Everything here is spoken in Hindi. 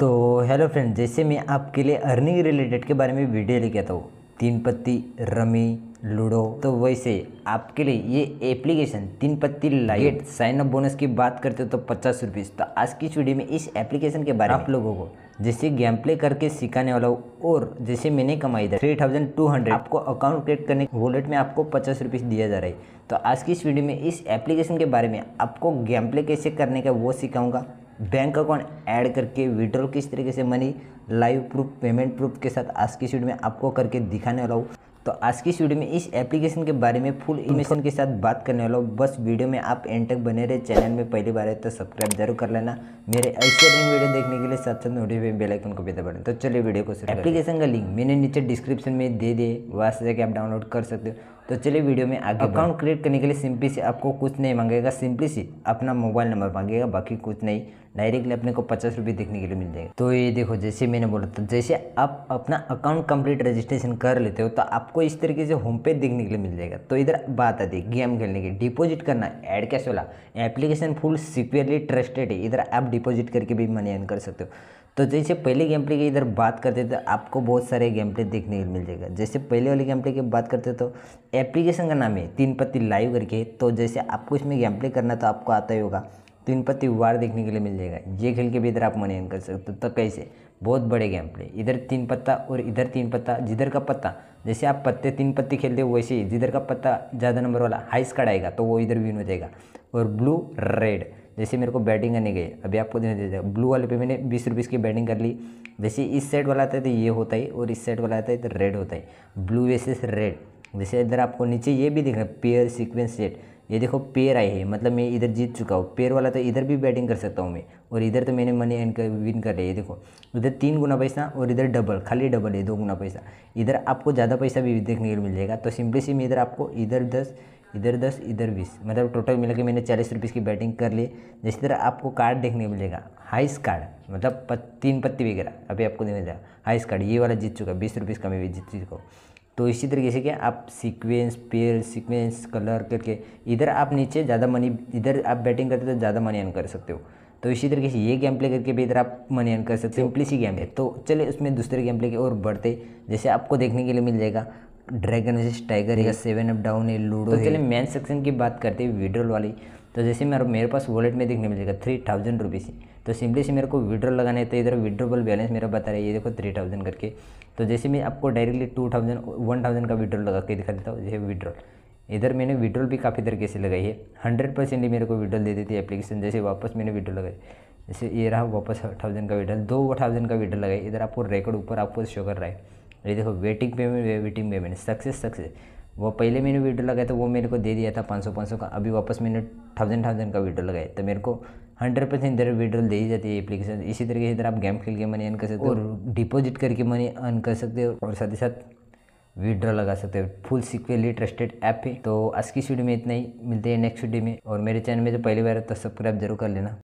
तो हेलो फ्रेंड जैसे मैं आपके लिए अर्निंग रिलेटेड के बारे में वीडियो लेके आता हूँ। तीन पत्ती, रमी, लूडो। तो वैसे आपके लिए ये एप्लीकेशन तीन पत्ती लाइट साइन अप बोनस की बात करते हो तो पचास रुपीज़ तो आज की वीडियो में इस एप्लीकेशन के बारे में। आप लोगों को जैसे गेम प्ले करके सिखाने वाला हूँ और जैसे मैंने कमाई था थ्री थाउज़ेंड टू हंड्रेड आपको अकाउंट क्रिएट करने वॉलेट में आपको पचास रुपीज़ दिया जा रहा है। तो आज की इस वीडियो में इस एप्लीकेशन के बारे में आपको गेम प्ले कैसे करने का वो सिखाऊँगा। बैंक अकाउंट ऐड करके विड्रॉल किस तरीके से money live proof payment proof के साथ आज की वीडियो में आपको करके दिखाने वाला हूँ। तो आज की वीडियो में इस एप्लीकेशन के बारे में फुल इन्फॉर्मेशन के साथ बात करने वाला हूँ। बस वीडियो में आप एंड तक बने रहे। चैनल में पहली बार है तो सब्सक्राइब ज़रूर कर लेना। मेरे ऐसे रिंग वीडियो देखने के लिए साथ साथ नोटिफिकेशन बेल आइकन को भी दबा तो चलिए वीडियो को एप्लीकेशन का लिंक मैंने नीचे डिस्क्रिप्शन में दे दिए। वहाँ से जाके आप डाउनलोड कर सकते हो। तो चलिए वीडियो में आगे अकाउंट क्रिएट करने के लिए सिंपली से आपको कुछ नहीं मांगेगा, सिंपली से अपना मोबाइल नंबर मांगेगा, बाकी कुछ नहीं। डायरेक्टली अपने को पचास रुपये देखने के लिए मिल जाएगा। तो ये देखो, जैसे मैंने बोला था, जैसे आप अपना अकाउंट कंप्लीट रजिस्ट्रेशन कर लेते हो तो आपको इस तरीके से होम पेज देखने के लिए मिल जाएगा। तो इधर बात आती है, गेम खेलने की। डिपॉजिट करना, ऐड कैश वाला एप्लीकेशन फुल सिक्योरली ट्रस्टेड है। इधर आप डिपॉजिट करके भी मनी अर्न कर सकते हो। तो जैसे पहले गेम प्ले की इधर बात करते थे, आपको बहुत सारे गेम प्ले देखने को मिल जाएगा। जैसे पहले वाले गेम प्ले की बात करते तो एप्लीकेशन का नाम है, तीन पत्ती लाइव करके। तो जैसे आपको इसमें गेम प्ले करना तो आपको आता ही होगा। तीन पत्ती वार देखने के लिए मिल जाएगा। ये खेल के भी इधर आप मनी कर सकते हो। तो कैसे? बहुत बड़े गेम प्ले इधर तीन पत्ता और इधर तीन पत्ता, जिधर का पत्ता, जैसे आप पत्ते तीन पत्ती खेलते हो, वैसे ही जिधर का पत्ता ज़्यादा नंबर वाला हाइस कार्ड आएगा तो वो इधर विन हो जाएगा। और ब्लू रेड जैसे मेरे को बैटिंग करने गई अभी आपको देने दे ब्लू वाले पे मैंने बीस रुपीज़ की बैटिंग कर ली। जैसे इस साइड वाला आता है तो ये होता है, और इस साइड वाला आता है तो रेड होता है। ब्लू वेसेस रेड जैसे इधर आपको नीचे ये भी दिख पेयर सीक्वेंस सेट ये देखो पेयर आए हैं मतलब मैं इधर जीत चुका हूँ। पेयर वाला तो इधर भी बैटिंग कर सकता हूँ मैं, और इधर तो मैंने मनी एंड कर विन कर लिया। ये देखो इधर तीन गुना पैसा और इधर डबल खाली डबल है, दो गुना पैसा। इधर आपको ज़्यादा पैसा भी देखने को मिल जाएगा। तो सिंपली सी मैं इधर आपको, इधर दस इधर दस इधर बीस। मतलब टोटल मिला के मैंने चालीस रुपीज़ की बैटिंग कर ली। जिस तरह आपको कार्ड देखने को मिलेगा हाइस कार्ड मतलब पत, तीन पत्ती वगैरह अभी आपको मिल जाएगा हाइस कार्ड ये वाला जीत चुका बीस रुपीज़ का मैं भी जीत चुका हूँ तो इसी तरीके से क्या आप सीक्वेंस पेयर सीक्वेंस कलर करके इधर आप नीचे ज़्यादा मनी इधर आप बैटिंग करते तो ज़्यादा मनी अर्न कर सकते हो। तो इसी तरीके से ये गेम प्ले करके भी इधर आप मनी अर्न कर सकते हो। सिंपली सी गेम है तो चलिए उसमें दूसरे गेम प्ले की और बढ़ते। जैसे आपको देखने के लिए मिल जाएगा ड्रैगन वर्सेस टाइगर या सेवन अप डाउन है लूडो तो चलिए मेन सेक्शन की बात करते हैं विड्रॉल वाली। तो जैसे मेरे मेरे पास वॉलेट में देखने मिलेगा थ्री थाउज़ेंड रुपीज़ तो सिंपली से मेरे को विड्रॉल लगाने तो इधर विड्रोबल बैलेंस मेरा बता रहा है ये देखो थ्री थाउज़ेंड करके। तो जैसे मैं आपको directly two thousand one thousand का विड्रॉल लगा के दिखा देता हूँ जैसे विड्रॉल इधर मैंने विड्रॉल भी काफ़ी तरीके से लगाई है। हंड्रेड परसेंट ही मेरे को विड्रॉल दे देती है एप्लीकेशन जैसे वापस मैंने विड्रॉल लगाई। जैसे ये रहा वापस थाउज़ेंड का विड्रॉल दो थाउज़ेंड का विड्रॉल लगाई। इधर आपको रिकॉर्ड ऊपर आपको शो कर रहा है। ये देखो waiting payment waiting payment success success वो पहले मैंने वीडियो लगाया था वो मेरे को दे दिया था पाँच सौ पाँच सौ का। अभी वापस मैंने थाउज़ेंड थाउज़ेंड का वीडियो लगाया तो मेरे को हंड्रेड परसेंट इधर वीडियो दे ही जाती है एप्लीकेशन इसी तरीके से इधर आप गेम खेल के मनी अर्न कर सकते हो और डिपॉजिट करके मनी अर्न कर सकते हो और साथ ही साथ विड्रॉ लगा सकते हो। फुल सिक्वेली ट्रस्टेड ऐप है। तो आज की वीडियो में इतना ही। मिलते हैं नेक्स्ट वीडियो में। और मेरे चैनल में जो पहली बार है तो सब्सक्राइब ज़रूर कर लेना।